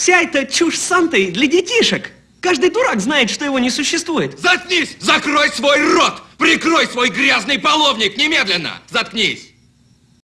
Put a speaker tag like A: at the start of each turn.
A: Вся эта чушь с Сантой для детишек. Каждый дурак знает, что его не существует.
B: Заткнись! Закрой свой рот! Прикрой свой грязный половник немедленно! Заткнись!